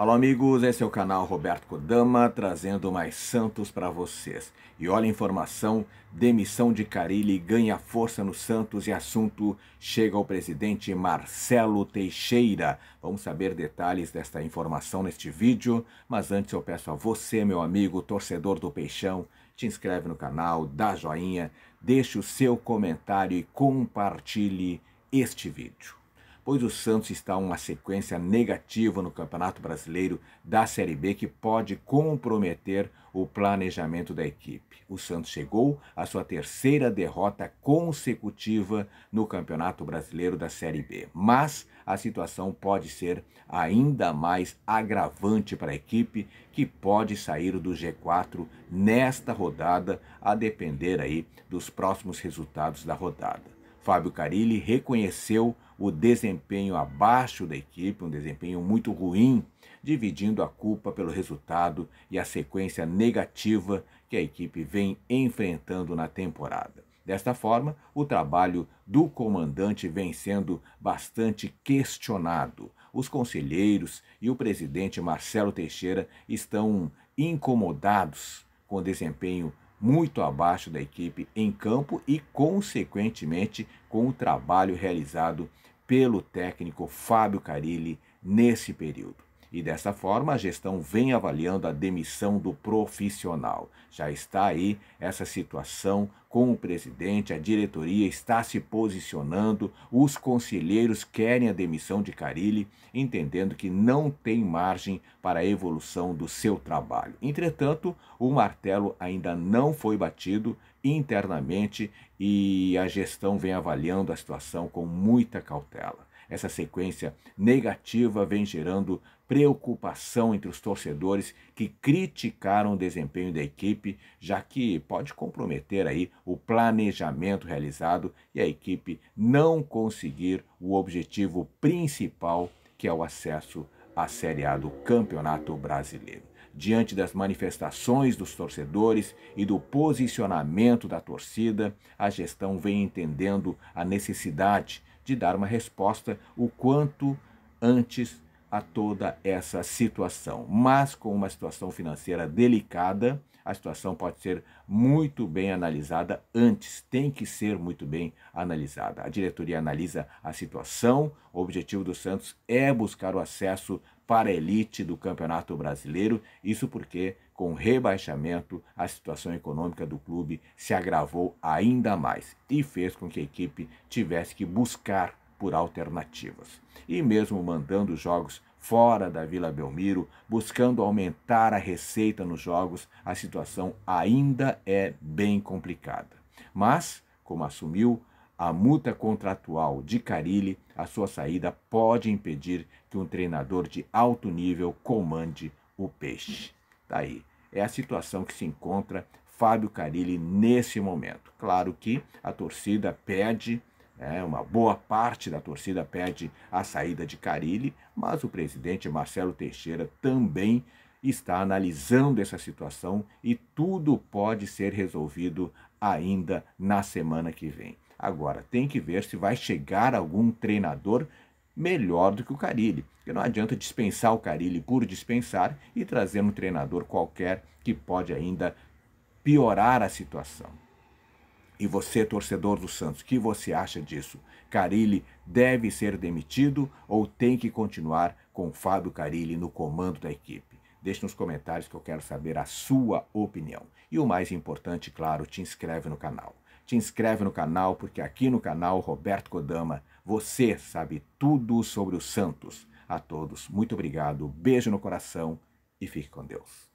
Alô amigos, esse é o canal Roberto Kodama trazendo mais Santos para vocês. E olha a informação, demissão de Carilli ganha força no Santos e assunto chega ao presidente Marcelo Teixeira. Vamos saber detalhes desta informação neste vídeo, mas antes eu peço a você, meu amigo, torcedor do Peixão, te inscreve no canal, dá joinha, deixe o seu comentário e compartilhe este vídeo pois o Santos está uma sequência negativa no Campeonato Brasileiro da Série B que pode comprometer o planejamento da equipe. O Santos chegou à sua terceira derrota consecutiva no Campeonato Brasileiro da Série B, mas a situação pode ser ainda mais agravante para a equipe que pode sair do G4 nesta rodada, a depender aí dos próximos resultados da rodada. Fábio Carilli reconheceu o desempenho abaixo da equipe, um desempenho muito ruim, dividindo a culpa pelo resultado e a sequência negativa que a equipe vem enfrentando na temporada. Desta forma, o trabalho do comandante vem sendo bastante questionado. Os conselheiros e o presidente Marcelo Teixeira estão incomodados com o desempenho muito abaixo da equipe em campo e, consequentemente, com o trabalho realizado pelo técnico Fábio Carilli nesse período. E dessa forma, a gestão vem avaliando a demissão do profissional. Já está aí essa situação com o presidente, a diretoria está se posicionando, os conselheiros querem a demissão de Carilli, entendendo que não tem margem para a evolução do seu trabalho. Entretanto, o martelo ainda não foi batido internamente e a gestão vem avaliando a situação com muita cautela. Essa sequência negativa vem gerando preocupação entre os torcedores que criticaram o desempenho da equipe, já que pode comprometer aí o planejamento realizado e a equipe não conseguir o objetivo principal, que é o acesso à Série A do Campeonato Brasileiro. Diante das manifestações dos torcedores e do posicionamento da torcida, a gestão vem entendendo a necessidade de dar uma resposta o quanto antes a toda essa situação. Mas com uma situação financeira delicada, a situação pode ser muito bem analisada antes, tem que ser muito bem analisada. A diretoria analisa a situação, o objetivo do Santos é buscar o acesso para a elite do Campeonato Brasileiro, isso porque com o rebaixamento a situação econômica do clube se agravou ainda mais e fez com que a equipe tivesse que buscar por alternativas. E mesmo mandando jogos fora da Vila Belmiro, buscando aumentar a receita nos jogos, a situação ainda é bem complicada. Mas, como assumiu a multa contratual de Carilli, a sua saída pode impedir que um treinador de alto nível comande o peixe. Daí, é a situação que se encontra Fábio Carilli nesse momento. Claro que a torcida pede é, uma boa parte da torcida pede a saída de Carilli, mas o presidente Marcelo Teixeira também está analisando essa situação e tudo pode ser resolvido ainda na semana que vem. Agora, tem que ver se vai chegar algum treinador melhor do que o Carilli. Porque não adianta dispensar o Carilli por dispensar e trazer um treinador qualquer que pode ainda piorar a situação. E você, torcedor do Santos, que você acha disso? Carilli deve ser demitido ou tem que continuar com Fábio Carilli no comando da equipe? Deixe nos comentários que eu quero saber a sua opinião. E o mais importante, claro, te inscreve no canal. Te inscreve no canal porque aqui no canal Roberto Kodama você sabe tudo sobre o Santos. A todos, muito obrigado, beijo no coração e fique com Deus.